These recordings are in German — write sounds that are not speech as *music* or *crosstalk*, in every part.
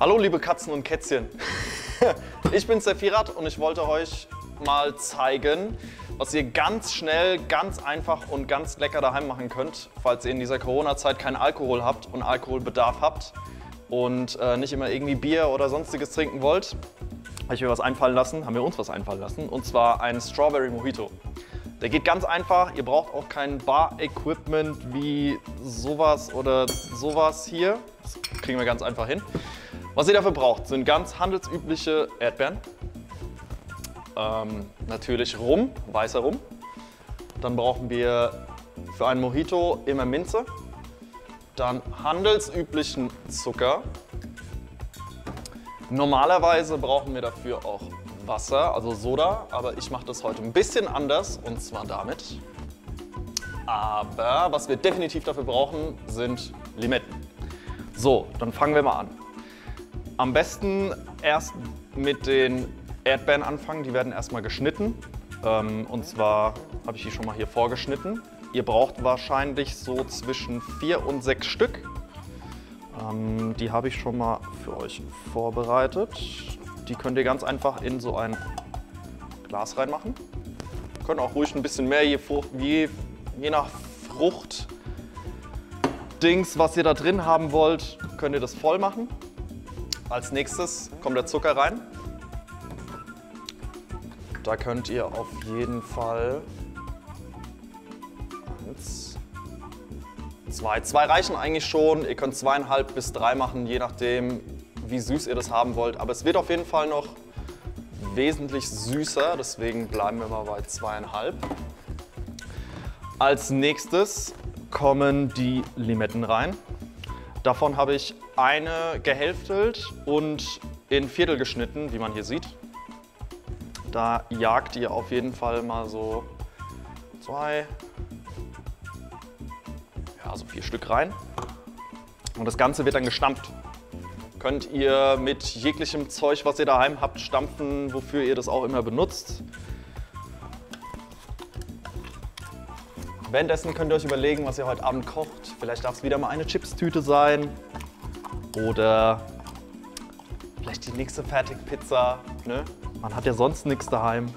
Hallo liebe Katzen und Kätzchen. *laughs* Ich bin Sefirat und ich wollte euch mal zeigen, was ihr ganz schnell, ganz einfach und ganz lecker daheim machen könnt, falls ihr in dieser Corona-Zeit keinen Alkohol habt und Alkoholbedarf habt und äh, nicht immer irgendwie Bier oder sonstiges trinken wollt. Habe ich mir was einfallen lassen, haben wir uns was einfallen lassen, und zwar einen Strawberry Mojito. Der geht ganz einfach, ihr braucht auch kein Bar-Equipment wie sowas oder sowas hier. Das kriegen wir ganz einfach hin. Was ihr dafür braucht, sind ganz handelsübliche Erdbeeren. Ähm, natürlich Rum, weißer Rum. Dann brauchen wir für einen Mojito immer Minze. Dann handelsüblichen Zucker. Normalerweise brauchen wir dafür auch Wasser, also Soda, aber ich mache das heute ein bisschen anders und zwar damit. Aber was wir definitiv dafür brauchen, sind Limetten. So, dann fangen wir mal an. Am besten erst mit den Erdbeeren anfangen. Die werden erstmal geschnitten. Ähm, und zwar habe ich die schon mal hier vorgeschnitten. Ihr braucht wahrscheinlich so zwischen vier und sechs Stück. Ähm, die habe ich schon mal für euch vorbereitet. Die könnt ihr ganz einfach in so ein Glas reinmachen. Ihr könnt auch ruhig ein bisschen mehr, je, je, je nach Frucht, Dings, was ihr da drin haben wollt, könnt ihr das voll machen. Als nächstes kommt der Zucker rein. Da könnt ihr auf jeden Fall eins, zwei, zwei reichen eigentlich schon. Ihr könnt zweieinhalb bis drei machen, je nachdem, wie süß ihr das haben wollt. Aber es wird auf jeden Fall noch wesentlich süßer, deswegen bleiben wir mal bei zweieinhalb. Als nächstes kommen die Limetten rein. Davon habe ich eine gehälftelt und in Viertel geschnitten, wie man hier sieht. Da jagt ihr auf jeden Fall mal so zwei, ja, so vier Stück rein. Und das Ganze wird dann gestampft. Könnt ihr mit jeglichem Zeug, was ihr daheim habt, stampfen, wofür ihr das auch immer benutzt. Währenddessen könnt ihr euch überlegen, was ihr heute Abend kocht. Vielleicht darf es wieder mal eine Chipstüte sein oder vielleicht die nächste Fertigpizza. Ne? Man hat ja sonst nichts daheim.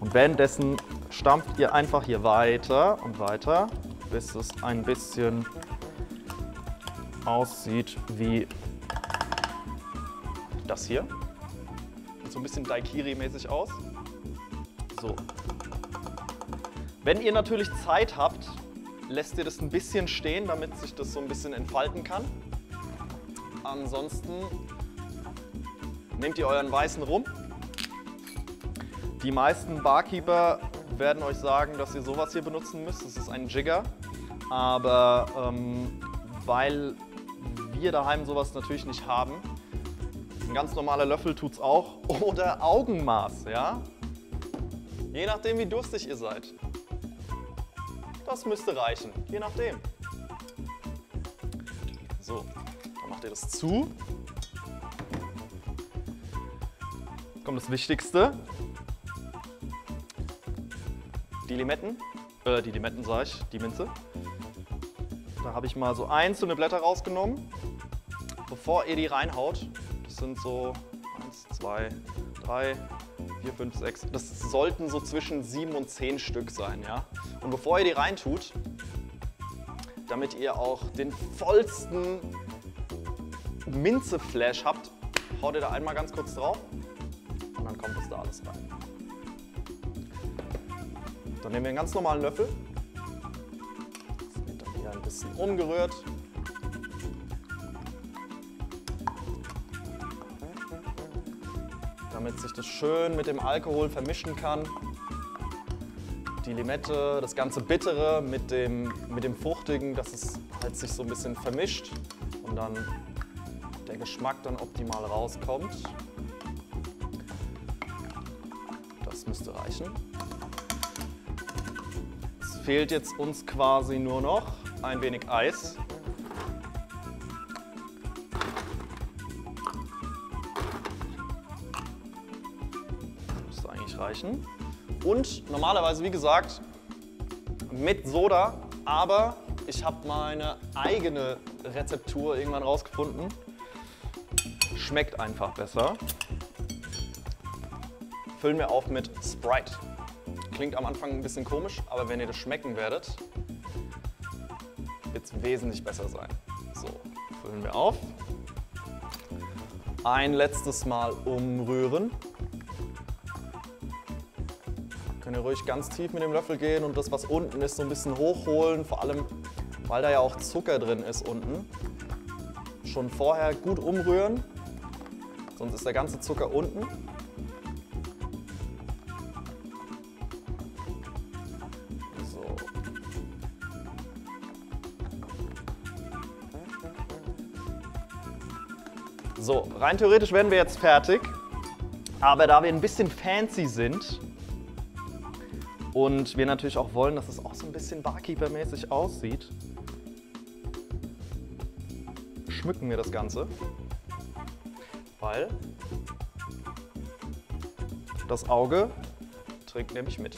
Und währenddessen stampft ihr einfach hier weiter und weiter, bis es ein bisschen aussieht wie das hier. Sieht so ein bisschen Daikiri-mäßig aus. So. Wenn ihr natürlich Zeit habt, lässt ihr das ein bisschen stehen, damit sich das so ein bisschen entfalten kann. Ansonsten nehmt ihr euren weißen Rum. Die meisten Barkeeper werden euch sagen, dass ihr sowas hier benutzen müsst. Das ist ein Jigger. Aber ähm, weil wir daheim sowas natürlich nicht haben, ein ganz normaler Löffel tut es auch. *laughs* Oder Augenmaß, ja? Je nachdem, wie durstig ihr seid. Das müsste reichen, je nachdem. So, macht ihr das zu. Jetzt kommt das Wichtigste. Die Limetten, äh, die Limetten sage ich, die Minze. Da habe ich mal so einzelne Blätter rausgenommen, bevor ihr die reinhaut. Das sind so 1, 2, 3, 4, 5, 6. Das sollten so zwischen 7 und 10 Stück sein. Ja? Und bevor ihr die reintut, damit ihr auch den vollsten Minze-Flash habt, haut ihr da einmal ganz kurz drauf und dann kommt das da alles rein. Dann nehmen wir einen ganz normalen Löffel. Das wird dann hier ein bisschen umgerührt. damit sich das schön mit dem Alkohol vermischen kann. Die Limette, das ganze Bittere mit dem, mit dem Fruchtigen, dass es halt sich so ein bisschen vermischt und dann der Geschmack dann optimal rauskommt. Das müsste reichen. Es fehlt jetzt uns quasi nur noch ein wenig Eis. reichen. Und normalerweise, wie gesagt, mit Soda, aber ich habe meine eigene Rezeptur irgendwann rausgefunden. Schmeckt einfach besser. Füllen wir auf mit Sprite. Klingt am Anfang ein bisschen komisch, aber wenn ihr das schmecken werdet, wird es wesentlich besser sein. So, füllen wir auf. Ein letztes Mal umrühren. Könnt ihr ruhig ganz tief mit dem Löffel gehen und das, was unten ist, so ein bisschen hochholen. Vor allem, weil da ja auch Zucker drin ist unten. Schon vorher gut umrühren, sonst ist der ganze Zucker unten. So. So, rein theoretisch werden wir jetzt fertig. Aber da wir ein bisschen fancy sind und wir natürlich auch wollen, dass es auch so ein bisschen Barkeeper-mäßig aussieht, schmücken wir das Ganze. Weil das Auge trinkt nämlich mit.